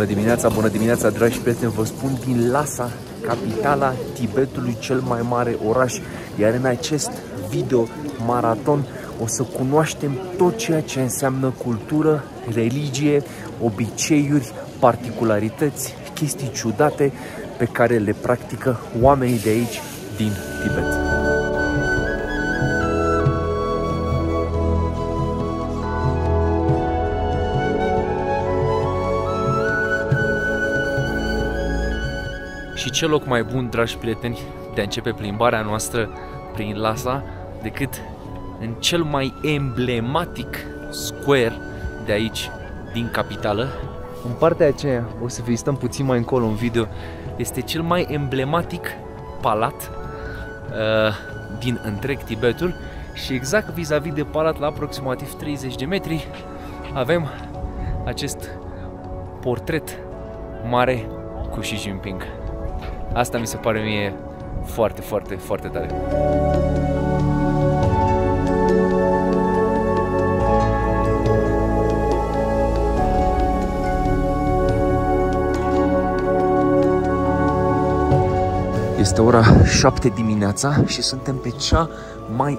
Bună dimineața, bună dimineața, dragi prieteni, vă spun din Lhasa, capitala Tibetului, cel mai mare oraș. Iar în acest video maraton o să cunoaștem tot ceea ce înseamnă cultură, religie, obiceiuri, particularități, chestii ciudate pe care le practică oamenii de aici din Tibet. Ce loc mai bun, dragi prieteni, de a începe plimbarea noastră prin Lhasa decât în cel mai emblematic square de aici, din capitală. În partea aceea, o să vizităm puțin mai încolo în video, este cel mai emblematic palat uh, din întreg Tibetul și exact vis-a-vis -vis de palat, la aproximativ 30 de metri, avem acest portret mare cu Xi Jinping. Asta mi se pare mie foarte, foarte, foarte tare. Este ora 7 dimineața și suntem pe cea mai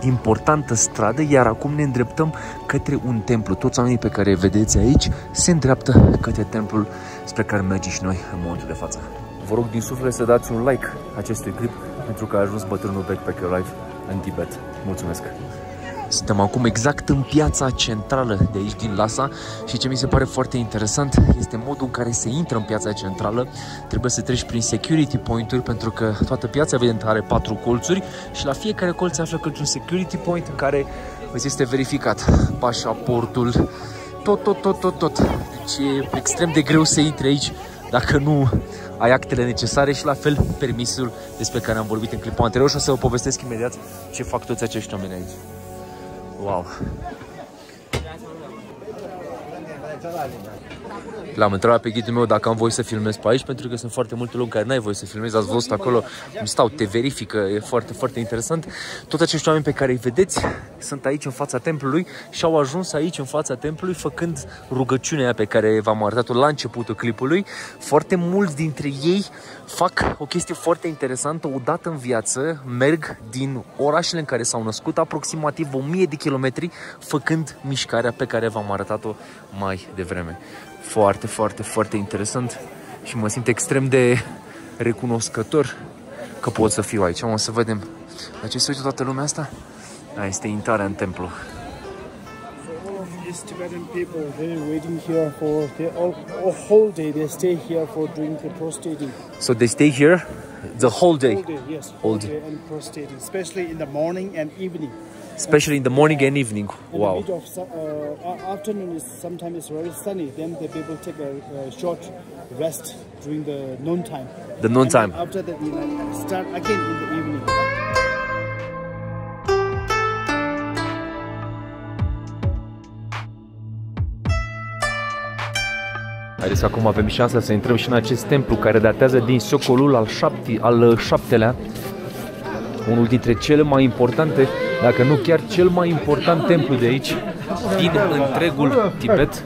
importantă stradă, iar acum ne îndreptăm către un templu. Toți oamenii pe care îi vedeți aici se îndreaptă către templul spre care mergem și noi în momentul de față. Vă rog din suflet să dați un like acestui clip pentru că a ajuns bătrânul Backpacker Live în Tibet. Mulțumesc! Suntem acum exact în piața centrală de aici din Lhasa și ce mi se pare foarte interesant este modul în care se intră în piața centrală. Trebuie să treci prin security point-uri pentru că toată piața evident are patru colțuri și la fiecare colț se află câte un security point în care îți este verificat pașaportul, tot, tot, tot, tot, tot. Deci e extrem de greu să intri aici dacă nu ai actele necesare și la fel permisul despre care am vorbit în clipul anterior și o să vă povestesc imediat ce fac toți acești oameni aici. Wow! L-am întrebat pe ghidul meu dacă am voie să filmez pe aici, pentru că sunt foarte multe locuri care n-ai voie să filmezi. Ați văzut acolo cum stau, te verifică, e foarte, foarte interesant. Toți acești oameni pe care îi vedeți sunt aici în fața templului și au ajuns aici în fața templului făcând rugăciunea pe care v-am arătat-o la începutul clipului. Foarte mulți dintre ei fac o chestie foarte interesantă. Odată în viață merg din orașele în care s-au născut aproximativ 1000 de kilometri făcând mișcarea pe care v-am arătat-o mai devreme. Foarte, foarte, foarte interesant și mă simt extrem de recunoscător că pot să fiu aici. O să vedem la ce se uită toată lumea asta. Da, este intrarea în templu. These Tibetan people, they're waiting here for they all, all whole day. They stay here for doing the prostrating. So they stay here the whole day. Whole day, yes. Whole Whole day. day and prostrating, especially in the morning and evening. Especially in the morning and evening. In Wow. the mid of su- uh, a- afternoon is sometimes it's very sunny. Then the people take a, a short rest during the noon time. The noon And then time. After that, we like start again in the evening. Haideți, acum avem șansa să intrăm și în acest templu care datează din secolul al, șapte, al șaptelea. Unul dintre cele mai importante, dacă nu chiar cel mai important templu de aici, din întregul Tibet.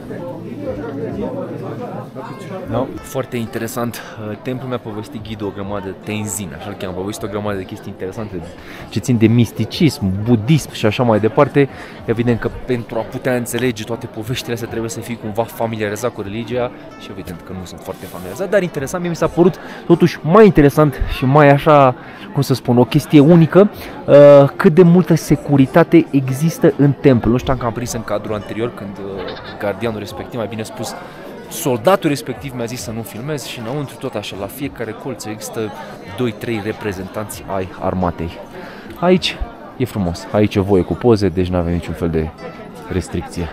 No? Foarte interesant. Uh, Templul mi-a povestit ghidul o grămadă, Tenzin, așa-l cheamă, a povestit o grămadă de chestii interesante ce țin de misticism, budism și așa mai departe. Evident că pentru a putea înțelege toate poveștile astea trebuie să fii cumva familiarizat cu religia și evident că nu sunt foarte familiarizat, dar interesant, mie mi s-a părut totuși mai interesant și mai așa, cum să spun, o chestie unică, uh, cât de multă securitate există în templu. Nu știam că am prins în cadrul anterior când uh, gardianul respectiv, mai bine spus, soldatul respectiv mi-a zis să nu filmez și înăuntru tot așa, la fiecare colț există 2-3 reprezentanți ai armatei. Aici e frumos, aici e voie cu poze, deci nu avem niciun fel de restricție.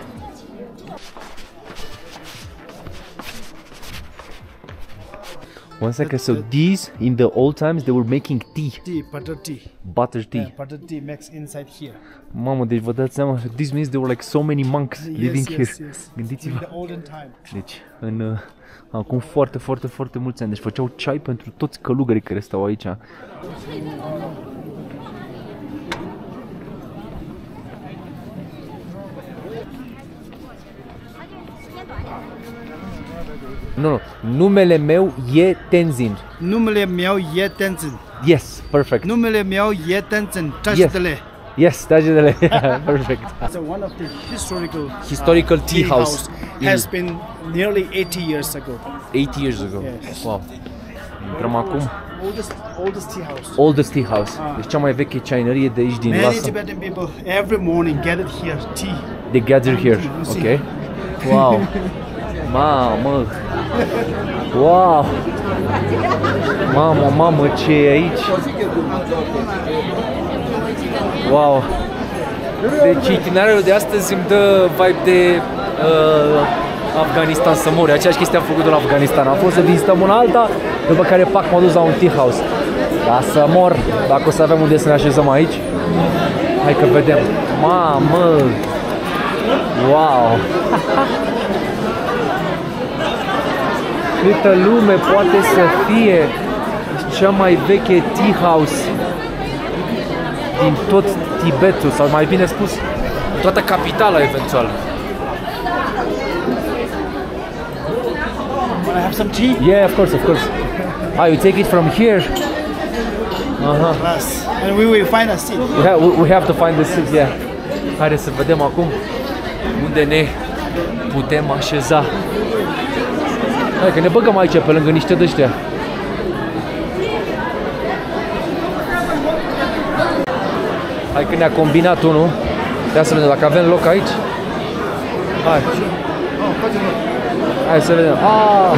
One second, so these in the old times they were making tea, Tea, butter tea. butter tea. Yeah, butter tea makes inside here. Mamă, deci vă dați seama, this means there were like so many monks living yes, here. yes, yes. Gândiți-vă. In the olden time. Deci, în, uh, acum foarte, foarte, foarte mulți ani. Deci făceau ceai pentru toți călugării care stau aici. Nu, nu. Numele meu e Tenzin. Numele meu e Tenzin. Yes, perfect. Numele meu e Tenzin. Tajidele. Yes, Tajidele. perfect. So one of the historical uh, Historical tea house in- has been nearly 80 years ago. 8 years ago. Yes. Wow. Intrăm acum. Oldest oldest tea house. Oldest tea house. Ah. Deci cea mai veche ceainărie de aici din Many Lhasa. Tibetan people every morning gathered here tea. They gather here. Ok. Wow. Mamă. Wow. Mamă, mamă, ce e aici? Wow. Deci itinerarul de astăzi îmi dă vibe de uh, Afganistan să mori. Aceeași chestie am făcut în Afganistan. Am fost să vizităm una alta, după care pac m-am dus la un tea house. Ca să mor, dacă o să avem unde să ne așezăm aici. Hai că vedem. Mamă! Wow! Câtă lume poate să fie cea mai veche tea house din tot Tibetul, sau mai bine spus, toată capitala eventual. Wanna have some tea? Yeah, of course, of course. Ah, you take it from here. Aha. Yes. And we will find a seat. We have, we have to find the seat, yeah. Haideți să vedem acum unde ne putem așeza. Hai că ne băgăm aici pe lângă niște dăștia. Hai că ne-a combinat unul. Ia să vedem dacă avem loc aici. Hai. Hai să vedem. Ah!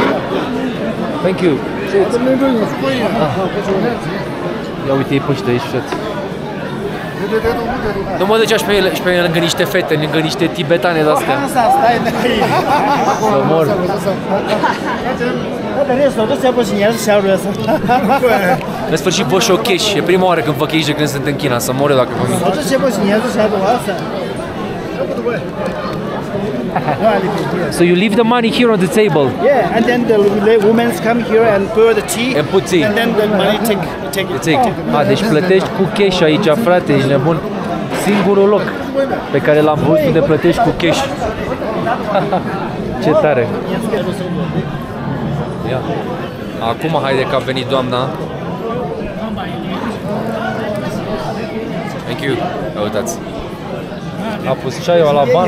Thank you. Ia uite, e pe ăștia, ești frate. Nu mă duceam și pe, ele, și pe ele lângă niște fete, lângă niște tibetane de astea. Asta, stai de aici. Să mor. În sfârșit vă șochești, e prima oară când vă chești de când sunt în China, să mor eu dacă vă mint. So you leave the money here on the table. Yeah, and then the women come here and pour the tea. And put tea. And then the money take take it. Take. A, deci plătești cu cash aici, frate, ești nebun. Singurul loc pe care l-am văzut unde plătești cu cash. Ce tare. Ia. Acum haide că a venit doamna. Thank you. Ia uitați. A pus ceaiul la ban.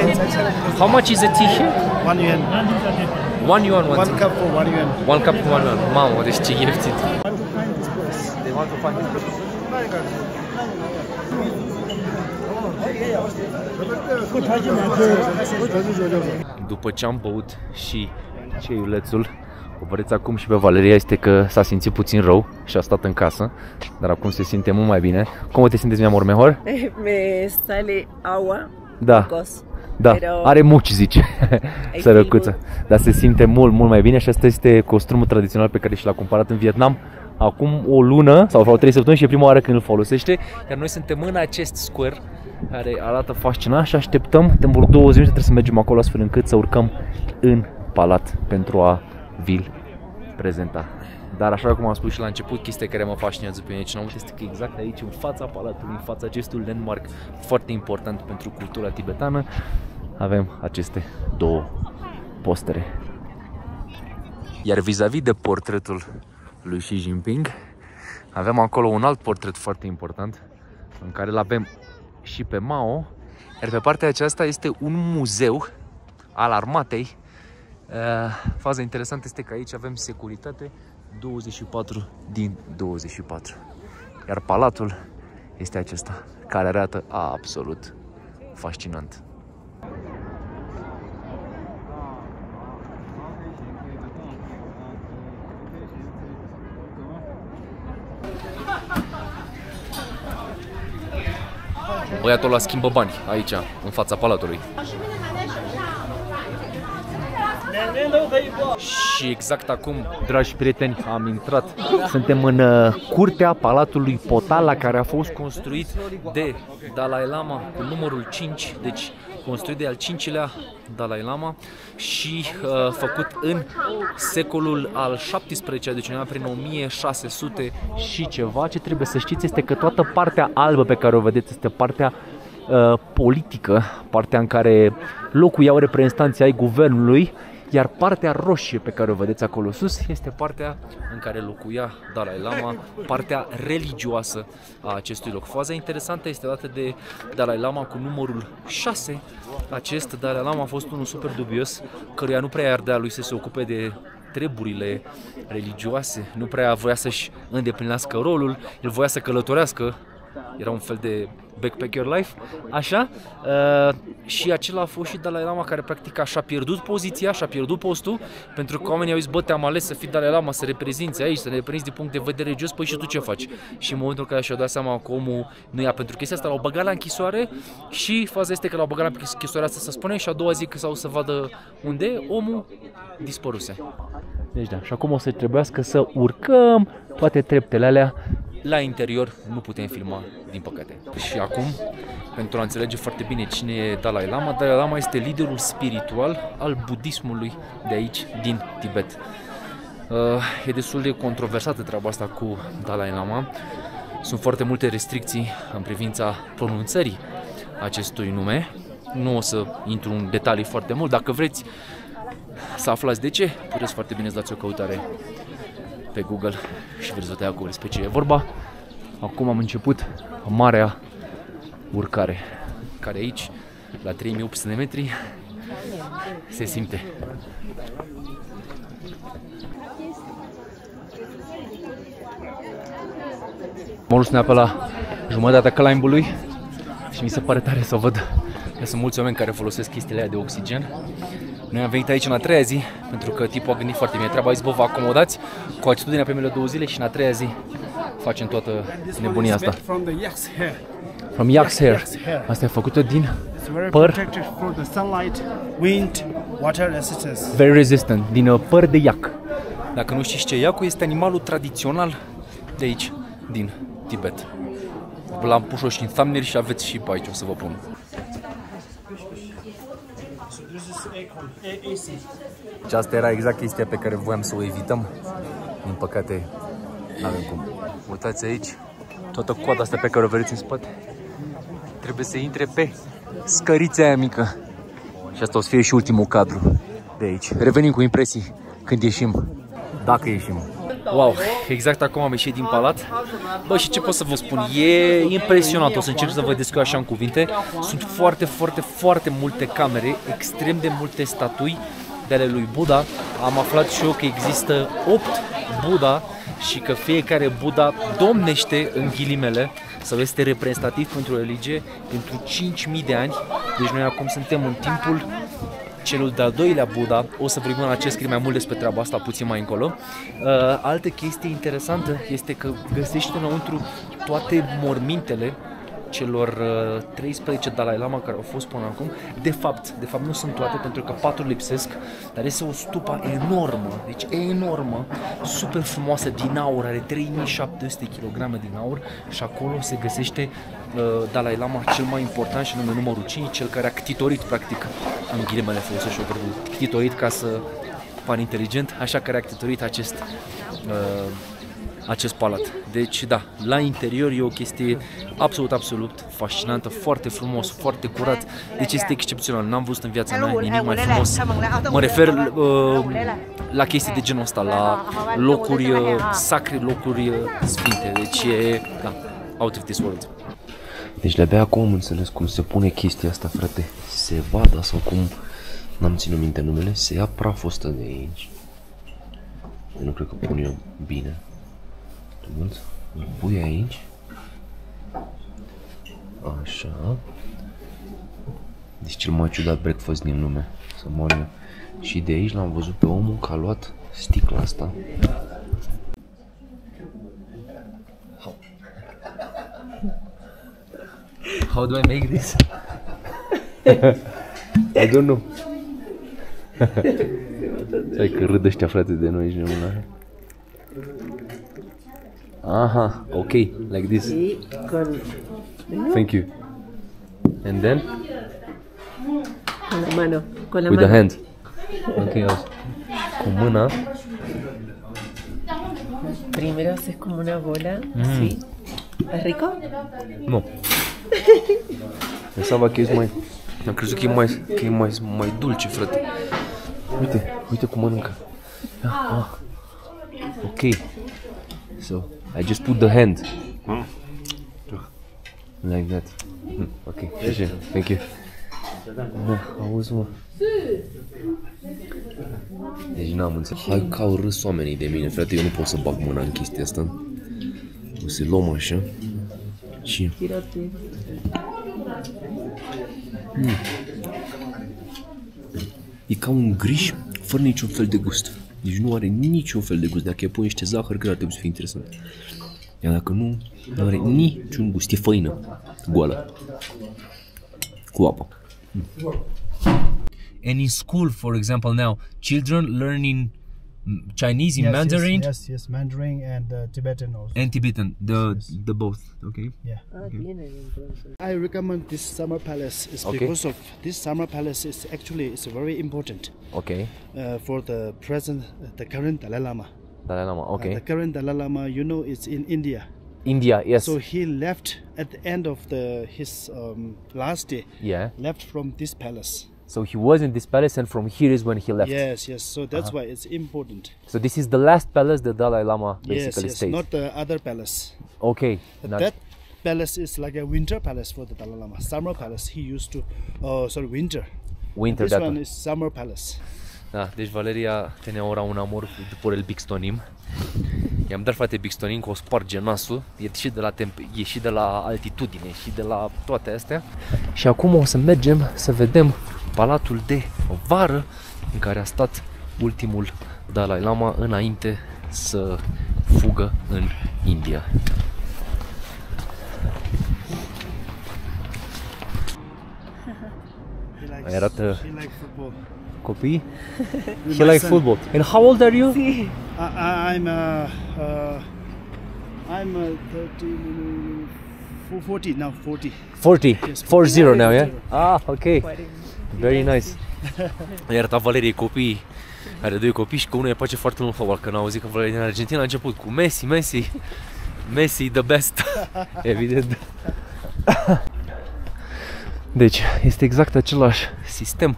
How much is the tea here? One yuan. One yuan, one, One cup for one yuan. one cup, one yuan. Mamă, deci ce ieftin. Want to find this place? They want to find this place. După ce am băut și ceiulețul, o vedeți acum și pe Valeria este că s-a simțit puțin rău și a stat în casă, dar acum se simte mult mai bine. Cum te simteți, mi amor, mejor? Me sale agua, Da, cos. da, Pero- are muci, zice, feel sărăcuță. Dar se simte mult, mult mai bine și asta este costumul tradițional pe care și l-a cumpărat în Vietnam acum o lună sau vreo 3 săptămâni și e prima oară când îl folosește. Iar noi suntem în acest square care arată fascinant și așteptăm, de vreo două zile trebuie să mergem acolo astfel încât să urcăm în palat pentru a vi-l prezenta. Dar așa cum am spus și la început, chestia care mă fascinează pe mine cel mai mult este că exact aici, în fața palatului, în fața acestui landmark foarte important pentru cultura tibetană, avem aceste două postere. Iar vis-a-vis de portretul lui Xi Jinping, avem acolo un alt portret foarte important, în care îl avem și pe Mao, iar pe partea aceasta este un muzeu al armatei. Uh, Faza interesantă este că aici avem securitate 24 din 24. Iar palatul este acesta, care arată absolut fascinant. Băiatul ăla schimbă bani aici, în fața palatului. Și exact acum, dragi prieteni, am intrat. Suntem în uh, curtea Palatului Potala, care a fost construit de Dalai Lama cu numărul 5, deci construit de al cincilea Dalai Lama și uh, făcut în secolul al XVII-lea, deci undeva prin 1600 și ceva. Ce trebuie să știți este că toată partea albă pe care o vedeți este partea uh, politică, partea în care locuiau reprezentanții ai guvernului, iar partea roșie pe care o vedeți acolo sus este partea în care locuia Dalai Lama, partea religioasă a acestui loc. Faza interesantă este dată de Dalai Lama cu numărul 6. Acest Dalai Lama a fost unul super dubios, căruia nu prea ardea lui să se ocupe de treburile religioase, nu prea voia să-și îndeplinească rolul, el voia să călătorească era un fel de backpacker life, așa, uh, și acela a fost și Dalai Lama care practic așa a pierdut poziția, și a pierdut postul, pentru că oamenii au zis, bă, te-am ales să fii Dalai Lama, să reprezinți aici, să ne reprezinți din punct de vedere religios, păi și tu ce faci? Și în momentul în care și-au dat seama că omul nu ia pentru chestia asta, l-au băgat la închisoare și faza este că l-au băgat la închisoare asta să spune și a doua zi că s-au să vadă unde omul dispăruse. Deci da, și acum o să trebuiască să urcăm toate treptele alea la interior nu putem filma, din păcate. Și acum, pentru a înțelege foarte bine cine e Dalai Lama, Dalai Lama este liderul spiritual al budismului de aici, din Tibet. Uh, e destul de controversată treaba asta cu Dalai Lama. Sunt foarte multe restricții în privința pronunțării acestui nume. Nu o să intru în detalii foarte mult. Dacă vreți să aflați de ce, puteți foarte bine să dați o căutare pe Google și veți vedea acolo despre ce e vorba. Acum am început marea urcare, care aici, la 3800 de metri, se simte. M-am dus pe la jumătatea climb și mi se pare tare să văd că sunt mulți oameni care folosesc chestiile de oxigen noi am venit aici în a treia zi, pentru că tipul a gândit foarte bine treaba, a zis, bă, vă acomodați cu atitudinea primele două zile și în a treia zi facem toată nebunia asta. From the yak's hair. From yak's hair. Asta e făcută din păr. for the sunlight, wind, water resistance. Very resistant, din uh, păr de iac. Dacă nu știți ce iacul, este animalul tradițional de aici, din Tibet. L-am pus și în thumbnail și aveți și pe aici, o să vă pun. Și asta era exact chestia pe care voiam să o evităm. Din păcate, nu avem cum. Uitați aici, toată coada asta pe care o vedeți în spate, trebuie să intre pe scărița aia mică. Și asta o să fie și ultimul cadru de aici. Revenim cu impresii când ieșim, dacă ieșim. Wow, exact acum am ieșit din palat. Bă, și ce pot să vă spun? E impresionant, o să încerc să vă descriu așa în cuvinte. Sunt foarte, foarte, foarte multe camere, extrem de multe statui de ale lui Buddha. Am aflat și eu că există 8 Buddha și că fiecare Buddha domnește în ghilimele sau este reprezentativ pentru religie pentru 5.000 de ani. Deci noi acum suntem în timpul celul de-al doilea Buddha, o să vorbim în acest scris mai mult despre treaba asta puțin mai încolo. Uh, altă chestie interesantă este că găsește înăuntru toate mormintele celor uh, 13 Dalai Lama care au fost până acum. De fapt, de fapt nu sunt toate pentru că patru lipsesc, dar este o stupa enormă, deci enormă, super frumoasă din aur, are 3700 kg din aur și acolo se găsește uh, Dalai Lama cel mai important și nume numărul 5, cel care a ctitorit practic, în ghilimele folosesc și eu ctitorit ca să par inteligent, așa care a ctitorit acest uh, acest palat. Deci, da, la interior e o chestie absolut, absolut fascinantă, foarte frumos, foarte curat. Deci este excepțional. N-am văzut în viața mea nimic mai frumos. Mă refer uh, la chestii de genul ăsta, la locuri uh, sacre, locuri uh, sfinte. Deci e, da, out of this world. Deci de-abia acum am înțeles cum se pune chestia asta, frate. Se vada sau cum, n-am ținut minte numele, se ia praful ăsta de aici. Eu nu cred că pun eu bine mult. Îl pui aici. Așa. Deci cel mai ciudat breakfast din lume. Să mor eu. Și de aici l-am văzut pe omul că a luat sticla asta. How, How do I make this? I don't know. Hai că râd ăștia frate de noi și nu Aha, ok, like this. Thank you. And then? Con la mano. Con la With mano. the hand. Ok, auzi. Cu mâna. Primero haces como una bola, Mm. así. ¿Es rico? Nu. Pensava că e mai... Am crezut că e mai, că e mai, mai dulce, frate. Uite. Uite cum mănâncă. Ah, ah. Ok. So, I just put the hand. Like that. Hmm, Ok, GG. Thank you. Da, auzi mă. Deci n-am înțeles. Hai că au râs oamenii de mine, frate, eu nu pot să bag mâna în chestia asta. O să luăm așa. Și Tírate. e ca un griș fără niciun fel de gust. Deci nu are niciun fel de gust. Dacă îi pui niște zahăr, cred că ar trebui să fie interesant. Iar dacă nu, nu are niciun gust. E făină goală. Cu apă. And in school, for example, now, children learning Chinese in Yes, Mandarin Yes, yes, yes, Mandarin and uh, Tibetan also. and Tibetan, the the both, okay? yeah. Ah, tienen entonces. I recommend this summer palace is Okay. because of this summer palace is actually is very important Okay. uh, for the present, the current Dalai Lama. Dalai Lama, Uh, okay. the current Dalai Lama, you know, it's in India. India, yes. So he left at the end of the his um, last day. yeah. Left from this palace. So he was in this palace, and from here is when he left. Yes, yes. So that's why it's important. So this is the last palace the Dalai Lama Yes, basically yes. stayed. Not the other palace. okay. But not- that palace is like a winter palace for the Dalai Lama. Summer palace he used to. Oh, sorry, winter. winter This that one one. is summer palace. Da, deci Valeria tenea ora un amor por el Bixtonim. I-am dat frate Bixtonim că o sparge nasul, e și de la temp- e și de la altitudine și de la toate astea. Și acum o să mergem să vedem palatul de vară în care a stat ultimul Dalai Lama înainte să fugă în India. He likes, Ai arată he like football. copii? With He my like son. football. And how old are you? I, I, I'm uh, uh, I'm uh, 30, 40 now, 40. 40. Yes, 4-0 now, yeah? 40. Ah, ok. Very nice. I arăta Valerie copii, are doi copii și că unul îi place foarte mult fotbal, că n-au auzit că Valerie din Argentina a început cu Messi, Messi, Messi the best, evident. Deci, este exact același sistem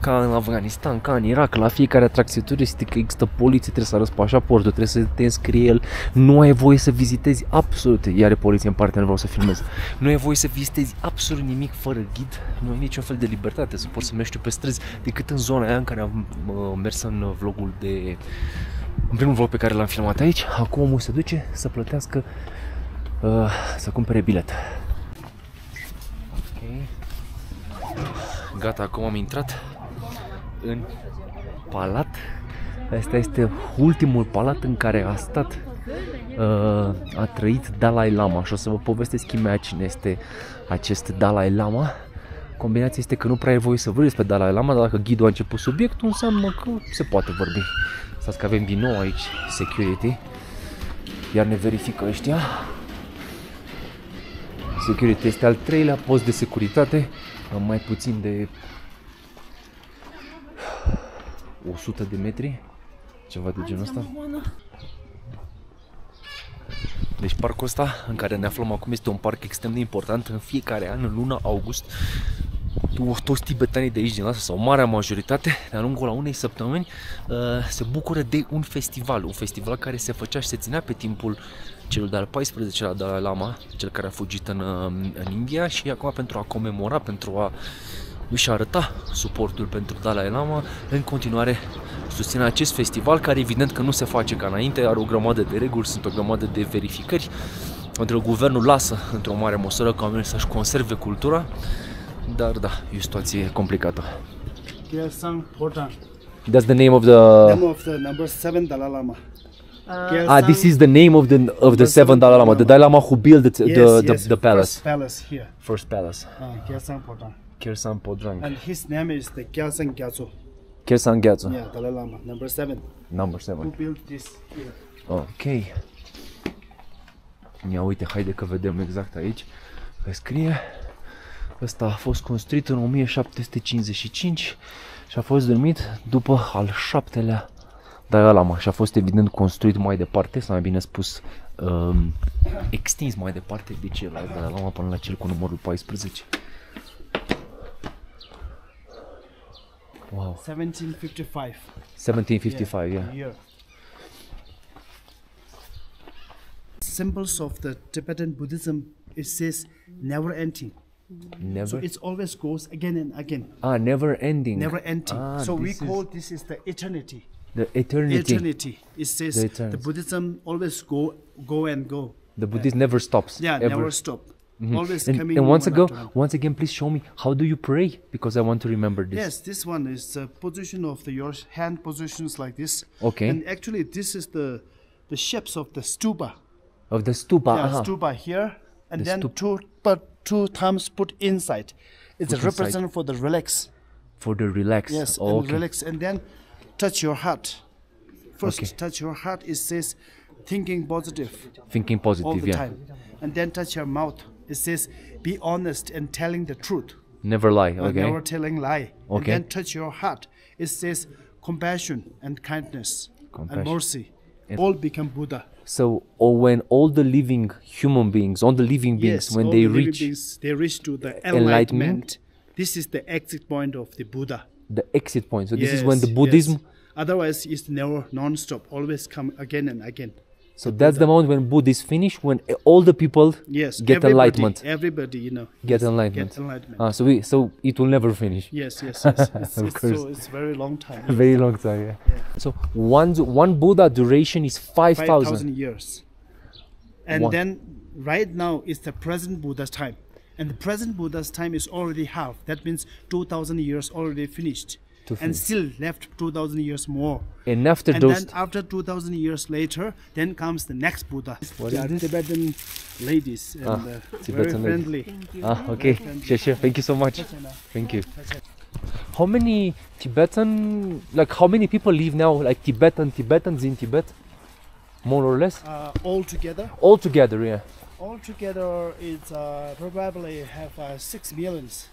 ca în Afganistan, ca în Irak, la fiecare atracție turistică există poliție, trebuie să arăți pașaportul, trebuie să te înscrie el, nu ai voie să vizitezi absolut, iar poliție în partea, nu vreau să filmez, nu ai voie să vizitezi absolut nimic fără ghid, nu ai niciun fel de libertate să poți să mergi tu pe străzi, decât în zona aia în care am uh, mers în vlogul de în primul vlog pe care l-am filmat aici, acum omul se duce să plătească, uh, să cumpere bilet. Ok. Gata, acum am intrat în palat. Asta este ultimul palat în care a stat, uh, a trăit Dalai Lama și o să vă povestesc imediat cine este acest Dalai Lama. Combinația este că nu prea e voie să vorbiți despre Dalai Lama, dar dacă ghidul a început subiectul, înseamnă că se poate vorbi. Stați că avem din nou aici security, iar ne verifică ăștia. Security este al treilea post de securitate, în mai puțin de 100 de metri, ceva de genul ăsta. Deci parcul ăsta în care ne aflăm acum este un parc extrem de important. În fiecare an, în luna august, to- toți tibetanii de aici din Lhasa, sau marea majoritate, de-a lungul la unei săptămâni, uh, se bucură de un festival. Un festival care se făcea și se ținea pe timpul celul de-al 14-lea Dalai Lama, cel care a fugit în, uh, în India și acum pentru a comemora, pentru a își arăta suportul pentru Dalai Lama, în continuare susține acest festival, care evident că nu se face ca înainte, are o grămadă de reguli, sunt o grămadă de verificări, pentru că guvernul lasă într-o mare măsură ca oamenii să-și conserve cultura, dar da, e o situație complicată. Gyaltsang Potan. That's the name of the... Name of the number seven Dalai Lama. Ah, this is the name of the of the seven Dalai Lama, the Dalai Lama who built the Yes, the, the, yes, the palace, First palace here. first palace. Uh, Gyaltsang Potan. Khersan Podrang, And his name is the Gyaltsang Gyatso. Khersan Gyatso, Yeah, Dalai Lama, number seven. number Who seven. built this here? Ok. Ia uite, haide că vedem exact aici. Că scrie. Ăsta a fost construit în 1755 și a fost denumit după al șaptelea Dalai Lama și a fost evident construit mai departe, sau mai bine spus um, extins mai departe de cel al Dalai Lama până la cel cu numărul 14. Wow. 1755. 1755, yeah. Symbols of the Tibetan Buddhism it says never ending. Never. So it always goes again and again. ah, never ending. Never ending. Ah, so we is call this is the eternity. the eternity. Eternity. It says The the. Buddhism always go go and go. The Buddhism never stops. Yeah, ever. never stop. Mm-hmm. Always And, coming. and once ago, once again, please show me how do you pray because I want to remember this. Yes, this one is the position of the your hand positions like this. Okay. And actually, this is the the shapes of the stupa. Of the stupa. yeah, aha. stupa here, and The then two but two thumbs put inside. It's Put a represent for the relax. For the relax. Yes, Oh, and okay. relax, and then touch your heart. First, Okay. touch your heart. It says thinking positive Thinking positive. all the yeah. time, and then touch your mouth. It says be honest and telling the truth. Never lie. Okay. never telling lie. And Okay. then touch your heart. It says compassion and kindness Compassion. and mercy. And- all become Buddha. So, or when all the living human beings, all the living beings, when they the reach beings, they reach to the enlightenment. enlightenment. This is the exit point of the Buddha. the exit point, so this is when the Buddhism. yes. Otherwise, it's never non-stop. Always come again and again. So that's the moment when Buddha is finished, when all the people Yes. get everybody, enlightenment. Everybody, you know. Get enlightenment. Get enlightenment. Ah, so we, so it will never finish. yes, yes, yes. It's, Of it's, course. so it's very long time. Very long time. Yeah. So one one Buddha duration is five thousand. thousand years. And One- then right now is the present Buddha's time. And the present Buddha's time is already half. That means 2000 years already finished. To and finish. still left 2000 years more. And after those. and those, then after 2000 years later, then comes the next Buddha. What They is are this? Tibetan ladies and Ah, uh, very Tibetan lady. friendly. ah, okay, sure, sure. Thank you so much. Thank you. How many Tibetan, like how many people live now, like Tibetan Tibetans in Tibet, more or less? Uh, all together, All together, yeah. all together, it's uh, probably have uh, six millions.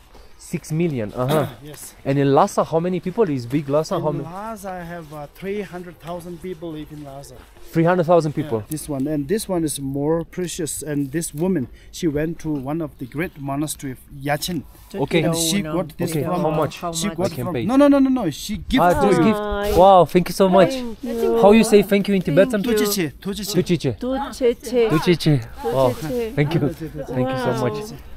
Six million. Uh huh. Yes. and in Lhasa, how many people is big Lhasa? How In many? Lhasa, I have uh, 300,000 people live in Lhasa. Three hundred thousand people. Yeah, this one and this one is more precious. And this woman, she went to one of the great monastery of Yachin. Okay. And she no. got this Okay, from. how much? How She much? got I can from. pay. No, no, no, no, no. She gives Ah, to just you. give. Wow, thank you so much. You. How you say thank you in Tibetan? Thank you. Tuchiche, tuchiche. Tuchiche. Tucheche. Tuchiche. Wow, Tucheche. thank you. Thank you so much.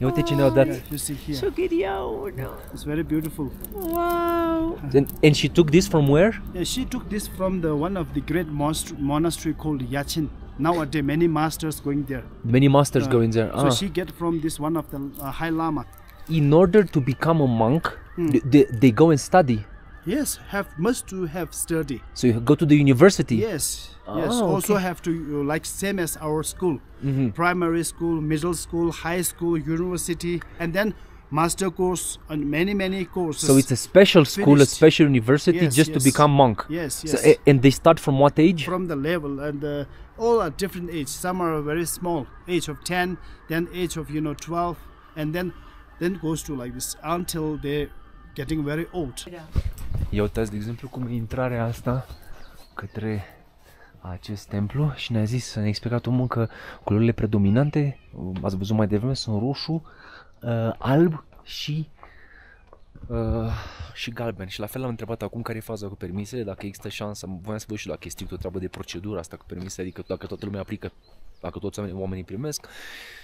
Wow. Eu te ne-au dat. Yeah, you see here. Yo quería uno. It's very beautiful. Wow. And, and she took this from where? Yeah, she took this from the one of the great monast- monastery called Yachin. Nowadays, many masters going there. Many masters Uh, go in there. So Ah. she get from this one of the uh, High Lama. In order to become a monk, Hmm. they, they go and study. Yes, have must to have study. So you go to the university. Yes, yes. Ah, Also have to uh, like same as our school, Mm-hmm. primary school, middle school, high school, university, and then master course and many many courses. So it's a special school, a special university Yes, just to become monk. yes, yes. a- and they start from what age? from the level and uh, all are different age. Some are very small, age of ten, then age of you know twelve, and then then goes to like this until they getting very old. Ia uitați, de exemplu, cum e intrarea asta către acest templu și ne-a zis, ne-a explicat omul că culorile predominante, ați văzut mai devreme, sunt roșu, uh, alb și uh, și galben. Și la fel l-am întrebat acum care e faza cu permisele, dacă există șansa, voiam să văd și dacă e strict o treabă de procedură asta cu permisele, adică dacă toată lumea aplică, dacă toți oamenii- oamenii primesc.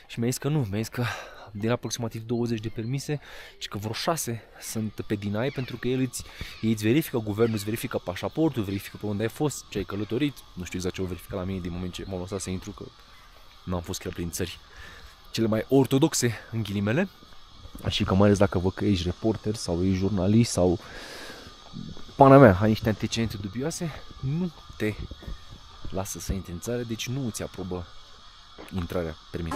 Și mi-a zis că nu, mi-a zis că din aproximativ 20 de permise și că vreo 6 sunt pe deny pentru că el îți, ei îți verifică, guvernul îți verifică pașaportul, verifică pe unde ai fost, ce ai călătorit, nu știu exact ce au verificat la mine din moment ce m-am lăsat să intru, că nu am fost chiar prin țări cele mai ortodoxe, în ghilimele, și că mai ales dacă văd că ești reporter sau ești jurnalist sau pana mea, ai niște antecedente dubioase, nu te lasă să intri în țară, deci nu îți aprobă intrarea permis.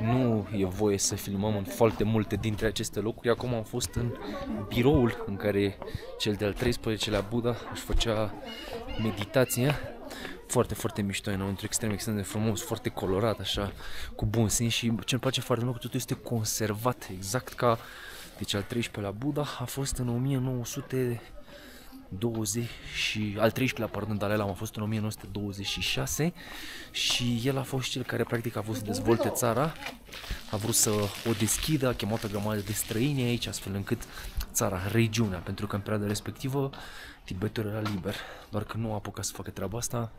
Nu e voie să filmăm în foarte multe dintre aceste locuri. Acum am fost în biroul în care cel de-al 13-lea Buddha își făcea meditația. Foarte, foarte mișto înăuntru, extrem, extrem de frumos, foarte colorat, așa, cu bun simț și ce îmi place foarte mult că totul este conservat, exact ca deci al 13-lea Buddha a fost în 1900 20 și al 13-lea, pardon, Dalai Lama a fost în 1926 și el a fost cel care practic a vrut să dezvolte țara, a vrut să o deschidă, a chemat o grămadă de străini aici, astfel încât țara, regiunea, pentru că în perioada respectivă Tibetul era liber, doar că nu a apucat să facă treaba asta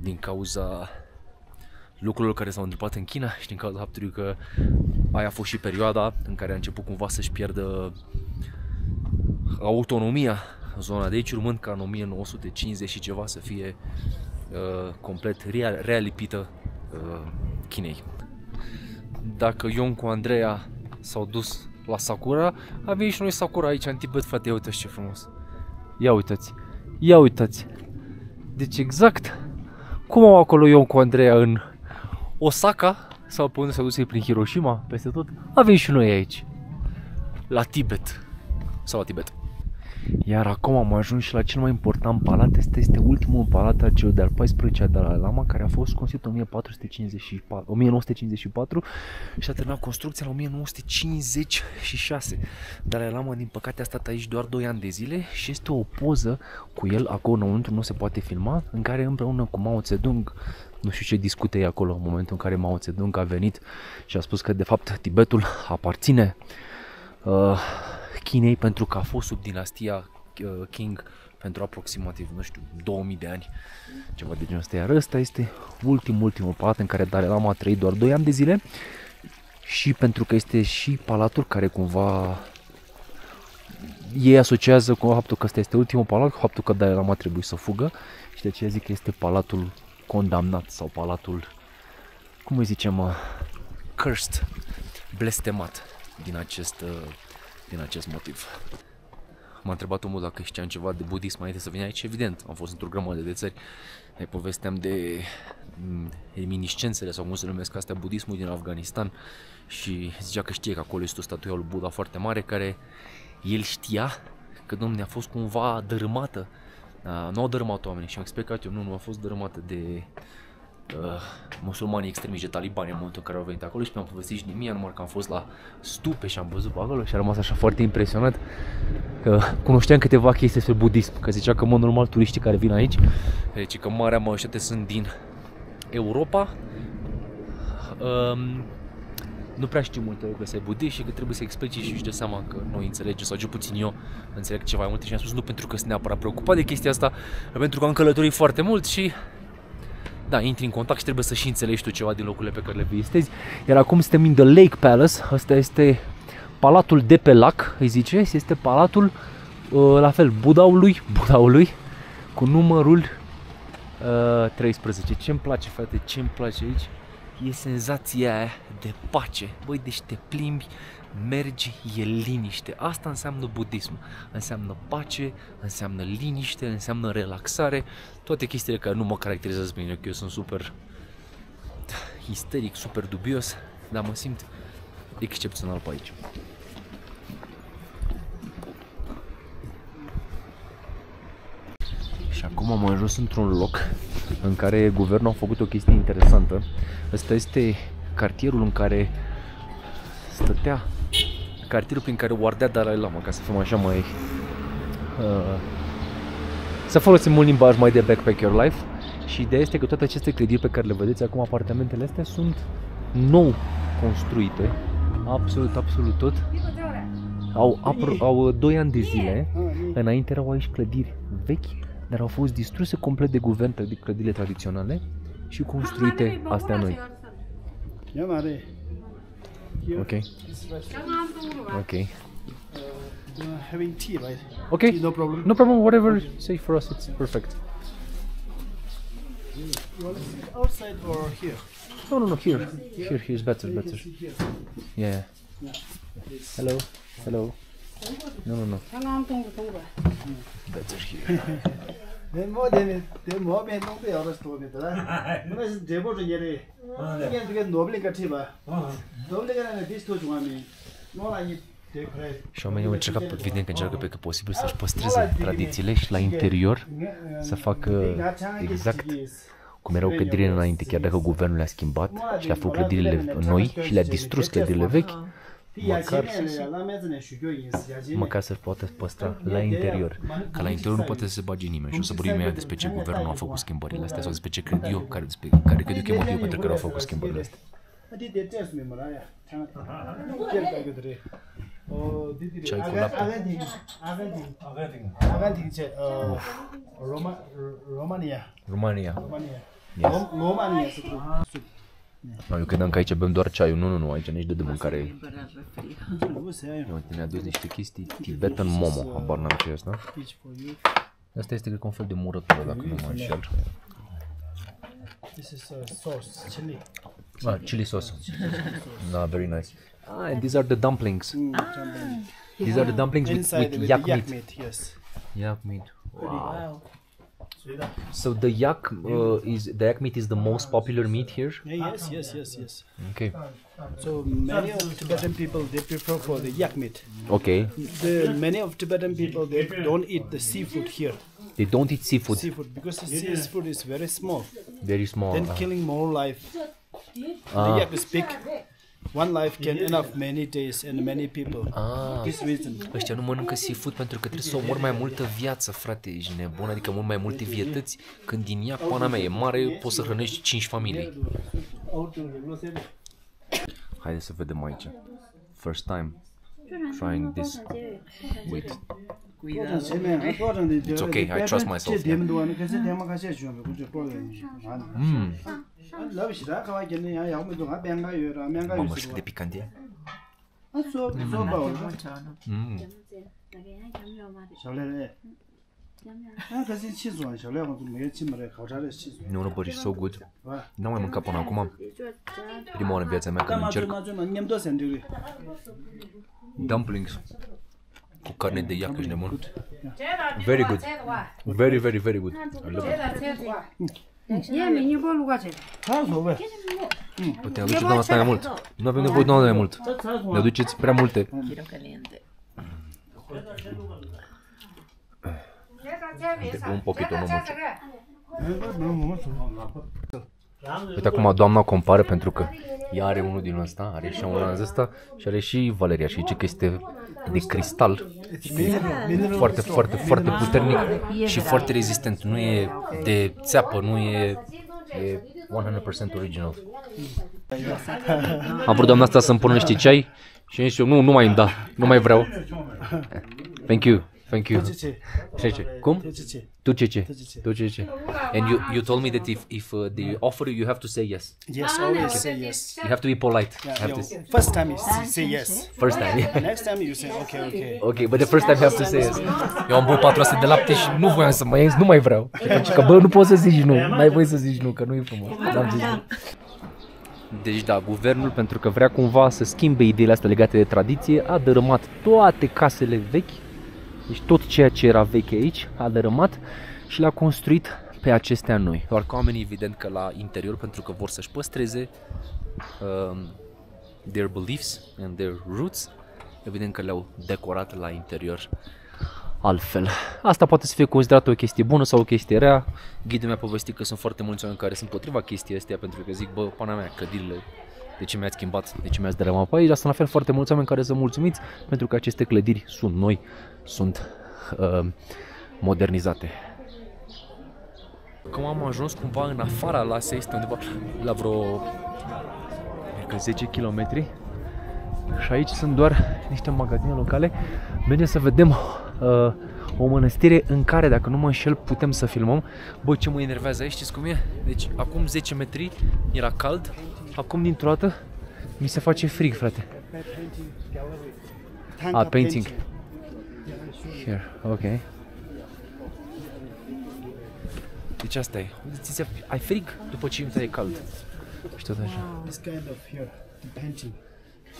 din cauza lucrurilor care s-au întâmplat în China și din cauza faptului că aia a fost și perioada în care a început cumva să-și pierdă autonomia zona de aici, urmând ca în 1950 și ceva să fie uh, complet real, realipită uh, Chinei. Dacă Ion cu Andreea s-au dus la Sakura, avem și noi Sakura aici în Tibet, frate, ia uitați ce frumos. Ia uitați, ia uitați. Deci exact cum au acolo Ion cu Andreea în Osaka sau pe unde s-au dus ei prin Hiroshima, peste tot, avem și noi aici. La Tibet. Sau la Tibet. Iar acum am ajuns și la cel mai important palat. Este, este ultimul palat al celor de-al 14-a Dalai Lama, care a fost construit în 1454, 1954 și a terminat construcția în 1956. Dalai Lama, din păcate, a stat aici doar 2 ani de zile și este o poză cu el, acolo înăuntru nu se poate filma, în care împreună cu Mao Zedong nu știu ce discute ei acolo în momentul în care Mao Zedong a venit și a spus că de fapt Tibetul aparține uh, Chinei pentru că a fost sub dinastia uh, King pentru aproximativ, nu știu, 2000 de ani, ceva de genul ăsta. Iar ăsta este ultimul, ultimul palat în care Dalai Lama a trăit doar 2 ani de zile și pentru că este și palatul care cumva ei asociază cu faptul că ăsta este ultimul palat, cu faptul că Dalai Lama trebuie să fugă și de aceea zic că este palatul condamnat sau palatul, cum îi zicem, uh, cursed, blestemat din acest, uh, din acest motiv. M-a întrebat omul dacă știam ceva de budism înainte să vin aici. Evident, am fost într-o grămadă de țări. Ne povesteam de mm, eminiscențele sau cum se numesc astea, budismul din Afganistan și zicea că știe că acolo este o statuie lui Buddha foarte mare care el știa că domnule a fost cumva dărâmată. Uh, nu au dărâmat oamenii și am explicat eu, nu, nu a fost dărâmată de uh, musulmanii extremiști de talibani în momentul în care au venit acolo și mi-am povestit și de mie, numai că am fost la stupe și am văzut pe acolo și am rămas așa foarte impresionat că cunoșteam câteva chestii despre budism, că zicea că, mă, normal, turiștii care vin aici, deci că marea majoritate sunt din Europa, um, nu prea știu multe lucruri despre budiști și că trebuie să explici și își dă seama că noi înțelege, sau cel puțin eu înțeleg ceva mai multe și am spus nu pentru că sunt neapărat preocupat de chestia asta, pentru că am călătorit foarte mult și da, intri în contact și trebuie să și înțelegi tu ceva din locurile pe care le vizitezi. Iar acum suntem in the Lake Palace, asta este palatul de pe lac, îi zice, este palatul, uh, la fel, Budaului, Budaului, cu numărul uh, 13. Ce-mi place, frate, ce-mi place aici? E senzația aia de pace. Băi, deci te plimbi, mergi, e liniște. Asta înseamnă budism. Înseamnă pace, înseamnă liniște, înseamnă relaxare. Toate chestiile care nu mă caracterizează pe mine, că eu sunt super isteric, super dubios, dar mă simt excepțional pe aici. Și acum am ajuns într-un loc în care guvernul a făcut o chestie interesantă. Ăsta este cartierul în care stătea, cartierul prin care oardea Dalai Lama, ca să fim așa mai... Uh, să folosim un limbaj mai de Backpack Your Life. Și ideea este că toate aceste clădiri pe care le vedeți acum, apartamentele astea, sunt nou construite, absolut, absolut tot. Au, apro- au 2 ani de zile, înainte erau aici clădiri vechi, dar au fost distruse complet de guvern, de clădirile tradiționale și construite astea noi. Yeah, Here, Ok, this ok. Uh, having tea, right? Ok, Tea, no problem. no problem, whatever say for us, it's perfect. You want to sit outside or here? No, no, no, here, here, here's better, better. Here. Yeah. Hello, hello. No, no, no, better here. 멤버 되면 멤버 멤버 때 알아서 또 되더라. 근데 제보도 얘네. 이게 되게 노블링 같이 봐. 노블링은 디스토 중앙에 노라니 Și oamenii au încercat, evident că încearcă pe cât posibil să-și păstreze tradițiile și la interior să facă exact cum erau clădirile înainte, chiar dacă guvernul le-a schimbat și le-a făcut clădirile noi și le-a distrus clădirile vechi, da. Măcar- Măcar măcar să poată păstra la interior. Că la interior nu poate să se bage nimeni și o să vorbim imediat despre ce guvernul a făcut schimbările astea sau despre ce cred eu, care, despre, care cred eu că e motivul pentru care au făcut schimbările astea. Ceai cu lapte. Romania. România. Romania. Yes. Romania. No, eu credeam că aici bem doar ceaiul. Nu, nu, nu, aici nici de de mâncare. Nu se ai. Uite, ne-a dus niște chestii Tibetan Momo, habar n-am ce e asta. Peach for you. Asta este, cred că, un fel de murătură, dacă nu mă înșel. This is a sauce, chili. Ah, chili sauce. Da, very nice. Ah, and these are the dumplings. These are the dumplings with, Inside with with yak the yak meat. meat, yes. Yak meat. Wow. So the yak uh, is the yak meat is the most popular meat here. Yeah, yes, yes, yes, yes. Okay. So many of Tibetan people they prefer for the yak meat. Okay. The many of Tibetan people they don't eat the seafood here. They don't eat seafood. Seafood because the seafood is very small. Very small. Then Ah. killing more life. The Ah. yak is big. One life can enough many days and many people. Ah. This reason. Ăștia nu mănâncă seafood pentru că trebuie să omori mai multă viață, frate, ești nebun, adică mult mai multe vietăți. Când din ea, pana mea, e mare, poți să hrănești 5 familii. Haideți să vedem aici. First time trying this up with It's okay, I trust myself. Yeah. Mm. Mama, should they pick on there? Mm. Mm. Nu, găsit cizul și le-am adus. Nu, nu, bă, so good. N-am mai mâncat până acum. Prima oară în viața mea când încerc. Dumplings. Cu carne de iac, ești mult. Very good. Very, very, very good. I love it. Ia mini bol lugace. Hai să vezi. Poate asta mai mult. Nu avem nevoie de doamna mai mult. Ne aduceți prea multe. Un poquito, nu mult. Uite acum doamna compară pentru că ea are unul din ăsta, are și unul din ăsta și are și Valeria și zice că este de cristal. Foarte, foarte, foarte puternic și foarte rezistent. Nu e de țeapă, nu e, e 100% original. Am vrut doamna asta să-mi pună niște ceai și am zis eu, nu, nu mai îmi da, nu mai vreau. Thank you, thank you. Ce ce? Cum? Tu ce ce? Tu ce ce? And you, you told me that if, if uh, they offer you, you have to say yes. Yes, always say yes. You have to be polite. You Yeah, have yo, to, first time you say say yes. first time, yeah. Next time you say okay, okay. Ok, but the first time you have to say yes. Eu am băut 400 de lapte și nu voiam să mai ies, nu mai vreau. Și atunci că, bă, nu poți să zici nu, n-ai voie să zici nu, că nu e frumos. N-am zis nu. Deci da, guvernul pentru că vrea cumva să schimbe ideile astea legate de tradiție, a dărâmat toate casele vechi, deci tot ceea ce era vechi aici a dărâmat și l-a construit pe acestea noi. Doar că oamenii evident că la interior pentru că vor să-și păstreze um, their beliefs and their roots, evident că le-au decorat la interior altfel. Asta poate să fie considerată o chestie bună sau o chestie rea. Ghidul mi-a povestit că sunt foarte mulți oameni care sunt împotriva chestii astea pentru că zic, bă, pana mea, clădirile, de ce mi-ați schimbat, de ce mi-ați dărâmat pe aici, dar sunt la fel foarte mulți oameni care sunt mulțumiți pentru că aceste clădiri sunt noi, sunt uh, modernizate. Cum am ajuns cumva în afara lasei, este undeva la vreo cred că 10 km și aici sunt doar niște magazine locale. Mergem să vedem uh, o mănăstire în care, dacă nu mă înșel, putem să filmăm. Bă, ce mă enervează aici, știți cum e? Deci, acum 10 metri era cald, acum dintr-o dată mi se face frig, frate. Ah, painting. Here, ok. Deci asta e. Ți ai frig după ce îmi e cald. Și tot așa. This kind of here, the painting.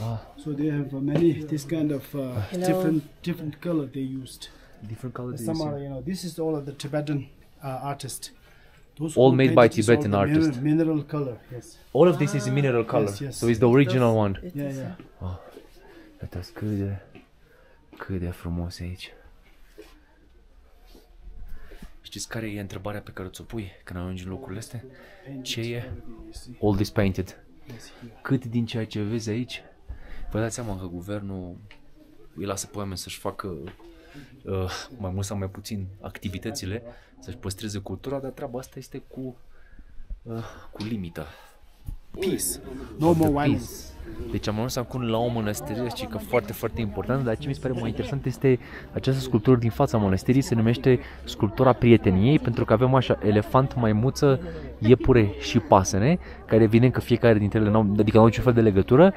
Ah. So they have uh, many this kind of uh, different different color they used. Different colors. Some are, you know, this is all of the Tibetan uh, artist. Those All who made by painted is all Tibetan the artists. Mineral, mineral color, yes. All of this is mineral color, Yes, yes. so it's the original one. Yeah, yeah. Uitați cât de, cât de frumos e aici. Știți care e întrebarea pe care ți-o pui când ajungi în locurile astea? Ce e? You see, All this painted. yes, here. Cât din ceea ce vezi aici Vă dați seama că guvernul îi lasă pe oameni să-și facă uh, mai mult sau mai puțin activitățile, să-și păstreze cultura, dar treaba asta este cu, uh, cu limită. Peace. No more Peace. violence. Deci am ajuns acum la o mănăstire, și că foarte, foarte important, dar ce mi se pare mai interesant este această sculptură din fața mănăstirii, se numește sculptura prieteniei, pentru că avem așa elefant, maimuță, iepure și pasăre, care evident că fiecare dintre ele, n-au, adică nu au niciun fel de legătură,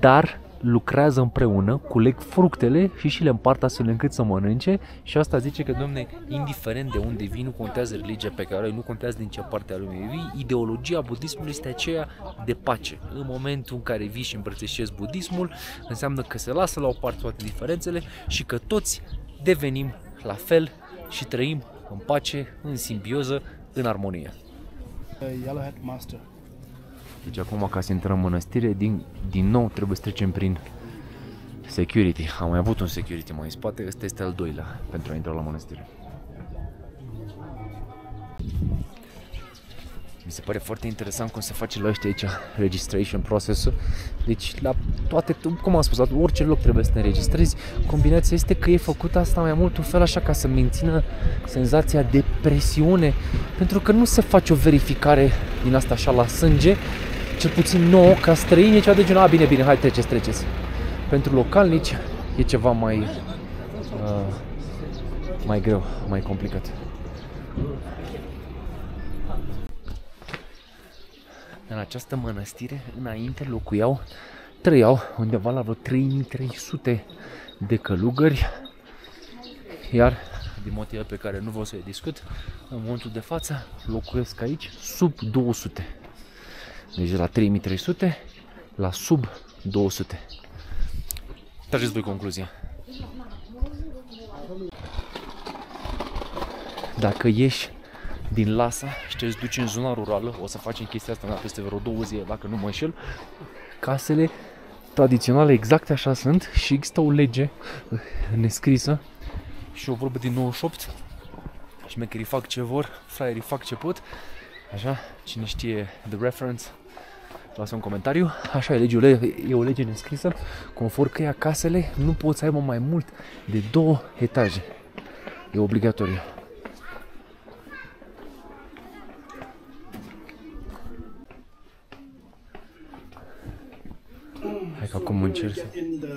dar lucrează împreună, culeg fructele și și le împart astfel încât să mănânce și asta zice că, domne, indiferent de unde vii, nu contează religia pe care o ai, nu contează din ce parte a lumii vii, ideologia budismului este aceea de pace. În momentul în care vii și îmbrățișezi budismul, înseamnă că se lasă la o parte toate diferențele și că toți devenim la fel și trăim în pace, în simbioză, în armonie. Uh, Yellowhead Master. Deci acum ca să intrăm în mănăstire, din, din nou trebuie să trecem prin security. Am mai avut un security mai în spate, ăsta este al doilea pentru a intra la mănăstire. Mi se pare foarte interesant cum se face la ăștia aici registration procesul. Deci la toate, cum am spus, la orice loc trebuie să te înregistrezi. Combinația este că e făcut asta mai mult un fel așa ca să mențină senzația de presiune. Pentru că nu se face o verificare din asta așa la sânge, cel puțin nouă, ca străini e ceva de genul, a, bine, bine, hai treceți, treceți. Pentru localnici e ceva mai, uh, mai greu, mai complicat. În această mănăstire, înainte locuiau, trăiau undeva la vreo 3300 de călugări, iar din motive pe care nu vreau să le discut, în momentul de față locuiesc aici sub 200. Deci de la 3300 la sub 200. Trageți voi concluzia. Dacă ieși din Lasa și te duci în zona rurală, o să facem chestia asta peste vreo două zile, dacă nu mă înșel, casele tradiționale exact așa sunt și există o lege nescrisă și o vorbă din 98 șmecherii fac ce vor, fraierii fac ce pot așa, cine știe the reference lasă un comentariu așa e, lege, e o lege nescrisă conform că casele nu pot să aibă mai mult de două etaje e obligatoriu Hai că acum încerc să... In the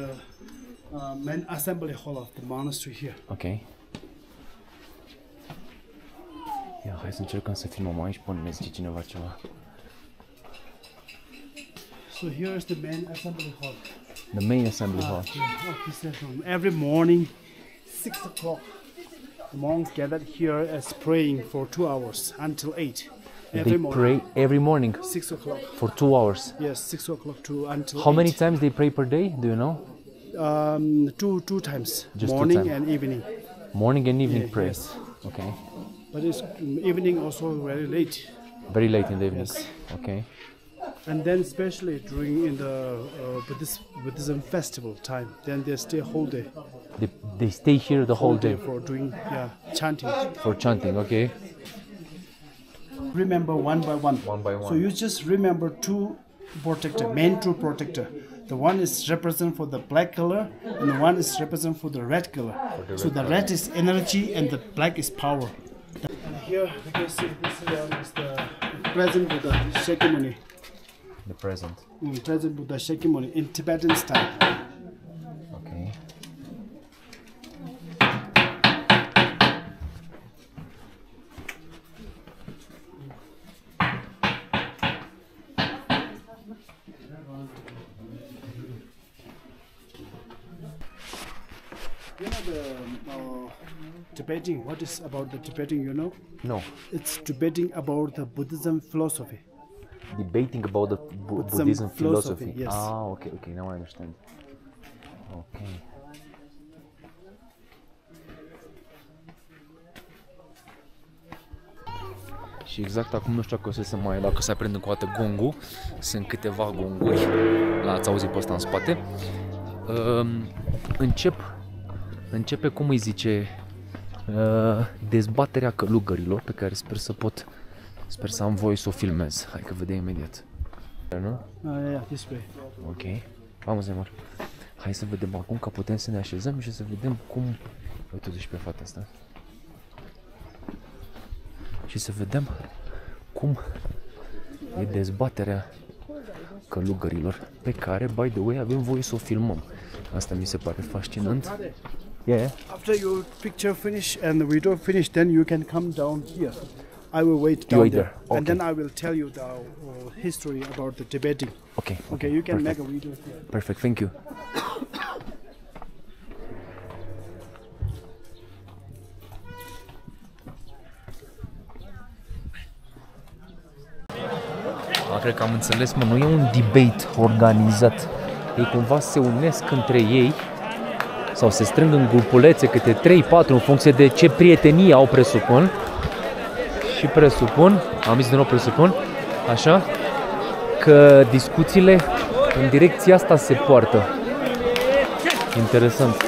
uh, main assembly hall of the monastery here. Ok. Ia, hai să încercăm să filmăm aici până ne zice cineva ceva. So here is the main assembly hall. The main assembly hall. of. Every morning, six o'clock, the monks gathered here as praying for two hours until eight. Every They morning, pray every morning six o'clock. for two hours. Yes, six o'clock to until. How many times they pray per day? Do you know? Um, two two times, Just two morning time. and evening. Morning and evening Yeah, pray. yes. Okay. But it's um, evening also very late, Very late in the evening. Yes. Okay. And then especially during in the uh, Buddhist Buddhism festival time, then they stay whole day, They, they stay here the whole day for doing yeah chanting. for chanting. Okay. remember one by one. One by one. So you just remember two protector, main two protector. The one is represent for the black color, and the one is represent for the red color. so the red is energy, and the black is power. And here you can see this one is the present with the Shakyamuni. The present. Mm, present Buddha Shakyamuni in Tibetan style. Okay. You know the uh, Tibetan. What is about the Tibetan? You know, No. it's debating about the Buddhism philosophy. Debating about the Bu- Buddhism Buddhism philosophy, philosophy. yes. Ah, okay, okay. Now I understand. Okay. Și exact acum nu știu dacă o să se mai, dacă se aprinde încă o dată gongul, sunt câteva gonguri, l-ați auzit pe ăsta în spate. Um, încep, începe, cum îi zice, uh, dezbaterea călugărilor, pe care sper să pot, sper să am voie să o filmez. Hai că vedem imediat. Nu? Uh, yeah, this way. Ok. Vamos, amor. Hai să vedem acum că putem să ne așezăm și să vedem cum... Uite și pe fata asta. Și să vedem cum e dezbaterea călugărilor pe care, by the way, avem voie să o filmăm. Asta mi se pare fascinant. Yeah. After your picture finish and the video finish, then you can come down here. I will wait You down wait there, there. and then Okay. I will tell you the uh, history about the debating. Ok. Okay, you can perfect. make a video here. Perfect, thank you. A, cred că am înțeles, mă, nu e un debate organizat. Ei cumva se unesc între ei sau se strâng în grupulețe câte 3-4 în funcție de ce prietenie au presupun. Și presupun, am zis din nou presupun, așa, că discuțiile în direcția asta se poartă. Interesant.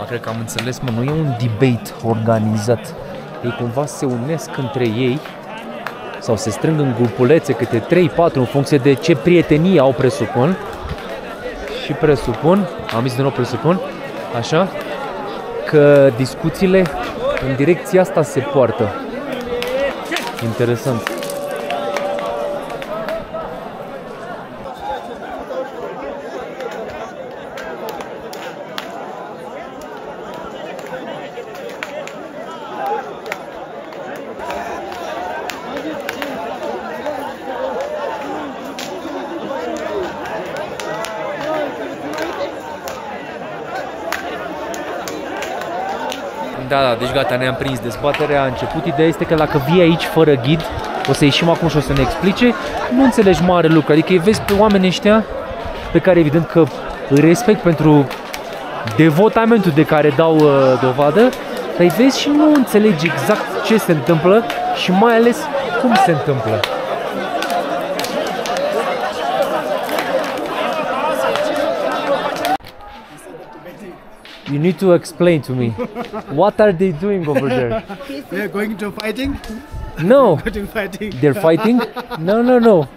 A, cred că am înțeles, mă, nu e un debate organizat. Ei cumva se unesc între ei sau se strâng în grupulețe câte 3-4 în funcție de ce prietenie au presupun. Și presupun, am zis din nou presupun, așa, că discuțiile în direcția asta se poartă. Interesant. Da, da, deci gata, ne-am prins. Dezbaterea a început. Ideea este că dacă vii aici fără ghid, o să ieșim acum și o să ne explice, nu înțelegi mare lucru. Adică îi vezi pe oamenii ăștia pe care evident că îi respect pentru devotamentul de care dau uh, dovadă, dar îi vezi și nu înțelegi exact ce se întâmplă și mai ales cum se întâmplă. You need to explain to me. What are they doing over there? They are going to fighting. No, fighting. they're fighting? No, no, no.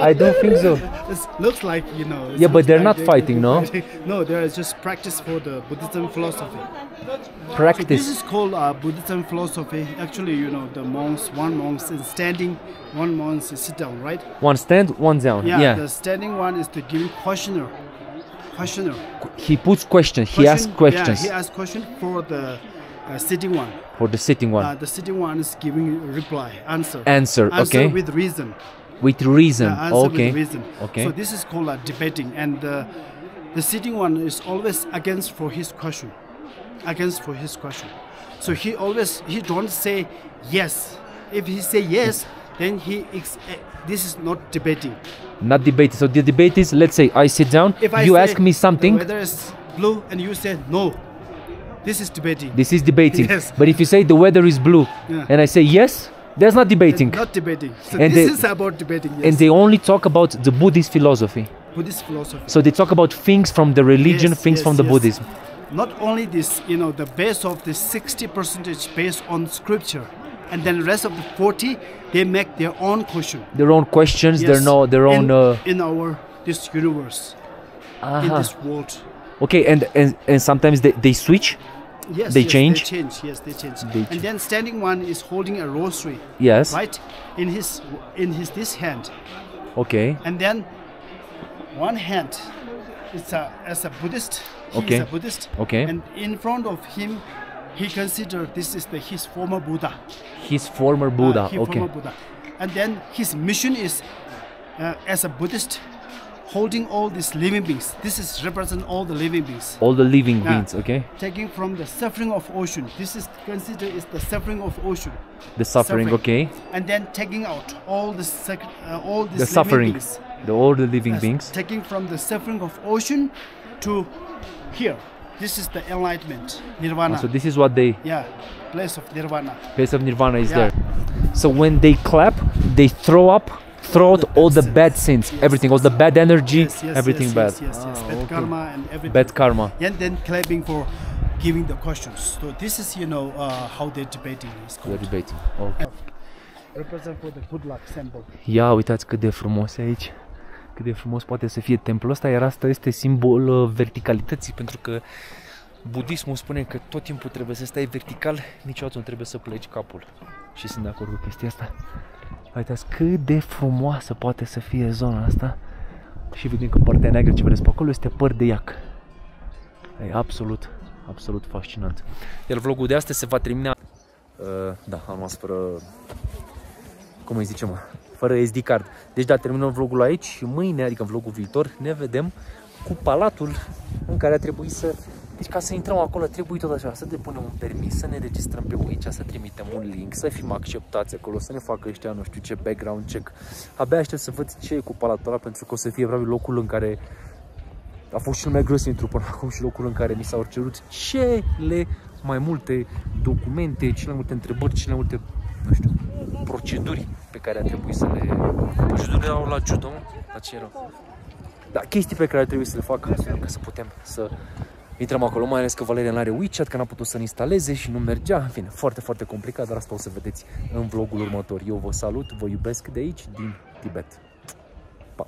I don't think so. It looks like you know. Yeah, but they're like not they- fighting, no? No, there is just practice for the Buddhism philosophy. Practice. This is called uh, Buddhism philosophy. Actually, you know, the monks, one monk is standing, one monk is sit down, right? One stand, one down. Yeah. Yeah. The standing one is the giving questioner. Questioner. He puts questions. He asks questions Yeah, he asks questions for the uh, sitting one. for the sitting one. Uh, the sitting one is giving reply, answer. Answer, Answer okay. with reason. With reason. Yeah, okay. with reason. Okay. So this is called uh, debating, and the sitting one is always against for his question, against for his question. So he always he don't say yes. If he say yes, then he eh, this is not debating. Not debate. So the debate is let's say I sit down, If I you ask me something, the weather is blue, and you say no, this is debating. this is debating. Yes. But if you say the weather is blue Yeah. and I say yes, that's not debating. Not debating. So And this they- is about debating. Yes. And they only talk about the Buddhist philosophy. Buddhist philosophy. So they talk about things from the religion, Yes, things yes, from the. Buddhism. Not only this, you know, the base of the 60 percentage based on scripture, and then the rest of the 40 they make their own question. Their own questions, their Yes, no, their own. in, Uh, in our this universe, in this world. Okay, and, and and sometimes they, they switch. Yes, They yes, change? They change. Yes, they change. They and change. then standing one is holding a rosary, Yes. right, in his in his this hand, Okay. and then one hand, it's a as a Buddhist. He Okay. is a Buddhist. Okay. And in front of him, he consider this is the his former Buddha. His former Buddha. Uh, he okay. former Buddha. And then his mission is, uh, as a Buddhist, holding all these living beings. This is represent all the living beings. All the living Yeah. beings. Okay. Taking from the suffering of ocean. This is considered is the suffering of ocean. The suffering. Okay. And then taking out all the uh, all these The living suffering. beings. The all the living Yes, beings. Taking from the suffering of ocean to here. This is the enlightenment, nirvana. So this is what they yeah, place of nirvana. place of nirvana is Yeah. there. So when they clap, they throw up, throw out all the bad sins, everything, all the bad energy, Yes, yes, everything yes, bad. Yes, yes, yes. Ah, Bad okay. karma and everything. Bad karma. And then clapping for giving the questions. So this is, you know, uh, how they're debating is called. debating. Okay. represent for the good luck symbol. Ia uitați cât de frumos e aici. Cât de frumos poate să fie templul ăsta, iar asta este simbol uh, verticalității, pentru că budismul spune că tot timpul trebuie să stai vertical, niciodată nu trebuie să pleci capul. Și sunt de acord cu chestia asta. Uitați cât de frumoasă poate să fie zona asta. Și vedem că partea neagră ce vedeți pe acolo este păr de iac. E absolut, absolut fascinant. Iar vlogul de astăzi se va termina... Uh, da, am rămas fără... Cum îi zicem? Fără SD card. Deci da, terminăm vlogul aici și mâine, adică în vlogul viitor, ne vedem cu palatul în care a trebuit să deci ca să intrăm acolo trebuie tot așa, să depunem un permis, să ne registrăm pe aici, să trimitem un link, să fim acceptați acolo, să ne facă ăștia nu știu ce background check. Abia aștept să văd ce e cu palatul ăla, pentru că o să fie probabil locul în care a fost cel mai greu să intru până acum și locul în care mi s-au cerut cele mai multe documente, cele mai multe întrebări, cele mai multe, nu știu, proceduri pe care a trebuit să le... Procedurile erau la judo, la ce erau? Da, chestii pe care trebuie să le fac ca să putem să intrăm acolo, mai ales că Valeria nu are WeChat, că n-a putut să-l instaleze și nu mergea. În fine, foarte, foarte complicat, dar asta o să vedeți în vlogul următor. Eu vă salut, vă iubesc de aici, din Tibet. Pa!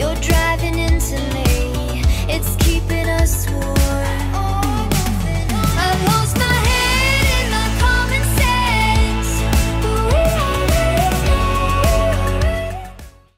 You're driving into me, it's keeping us warm.